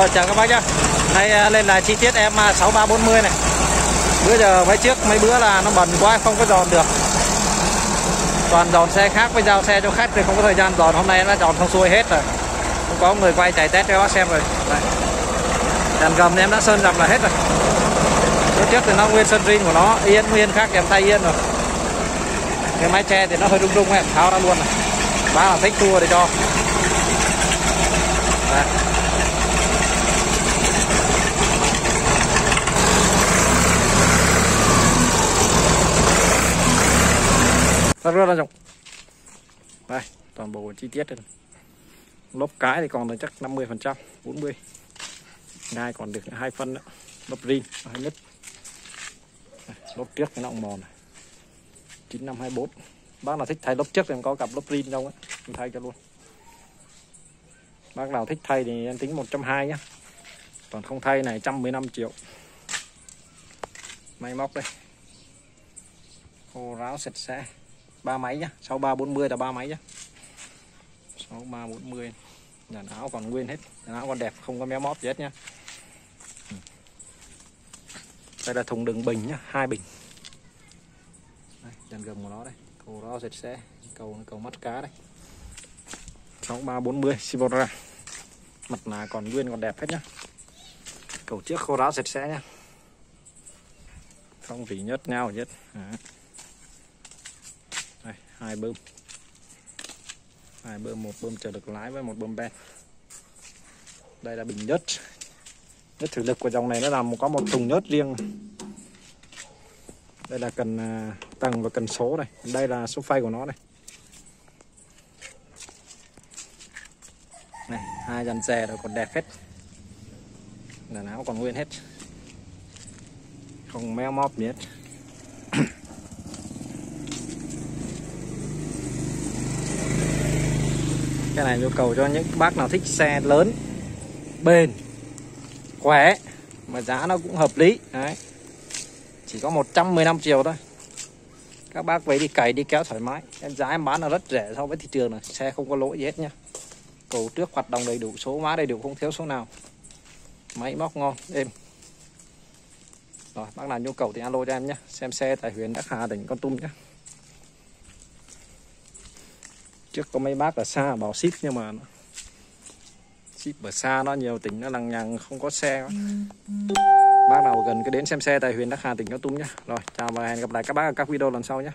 Rồi, chào các bác nhá. Nay à, lên là chi tiết em à, 6340 này. Bữa giờ mấy trước, mấy bữa là nó bẩn quá, không có giòn được. Toàn giòn xe khác với giao xe cho khách thì không có thời gian giòn Hôm nay em đã dọn xong xuôi hết rồi. Không có người quay chạy test cho các bác xem rồi. Đây. Đàn gầm thì em đã sơn dập là hết rồi. Bữa trước thì nó nguyên sơn rin của nó, Yên, nguyên khác, kèm tay yên rồi. Cái mái che thì nó hơi rung rung em tháo ra luôn này. Bác là thích tua để cho. Đây. Rất rất là rộng đây, toàn bộ chi tiết đây lốp cái thì còn là chắc 50 phần trăm 40 ngai còn được hai phân nữa lốp rin, hai nứt lốp trước cái nọng mòn này. 9524 bác nào thích thay lốp trước thì em có cặp lốp rin đâu á. Em thay cho luôn. Bác nào thích thay thì em tính 120 nhá. Còn không thay này 115 triệu. Máy móc đây. Khô ráo sạch sẽ ba máy nhá 6340 là ba máy nhá. 6340 dàn áo còn nguyên hết dàn áo còn đẹp không có méo móp gì hết nhá. Ừ. Đây là thùng đựng bình nhá hai bình. Đây, dàn gầm của nó đây cầu đó sạch sẽ cầu cầu mắt cá đây. 6340 Sibora mặt nạ còn nguyên còn đẹp hết nhá. Cầu trước khô ráo sạch sẽ nhá. Không gì nhớt nhau nhất. Đó hai bơm. Hai bơm, một bơm chờ được lái với một bơm ben đây là bình nhất nhất thử lực của dòng này nó làm có một thùng nhất riêng. Đây là cần à, tầng và cần số này. Đây là số phay của nó này. Này, hai dàn xe rồi còn đẹp hết. Là áo còn nguyên hết. Không méo móp gì hết. Cái này nhu cầu cho những bác nào thích xe lớn, bền, khỏe, mà giá nó cũng hợp lý. Đấy. Chỉ có 115 triệu thôi. Các bác về đi cày, đi kéo thoải mái. Em giá em bán là rất rẻ so với thị trường này. Xe không có lỗi gì hết nhá. Cầu trước hoạt động đầy đủ, số má đầy đủ, không thiếu số nào. Máy móc ngon, êm. Rồi, bác nào nhu cầu thì alo cho em nhé xem xe tại huyện Đắc Hà tỉnh Con Tum nhé trước có mấy bác ở xa bảo ship nhưng mà ship ở xa nó nhiều tỉnh nó lằng nhằng không có xe. Bác nào gần cứ đến xem xe tại huyện Đắc Hà tỉnh Con Tum nhé rồi chào và hẹn gặp lại các bác ở các video lần sau nhé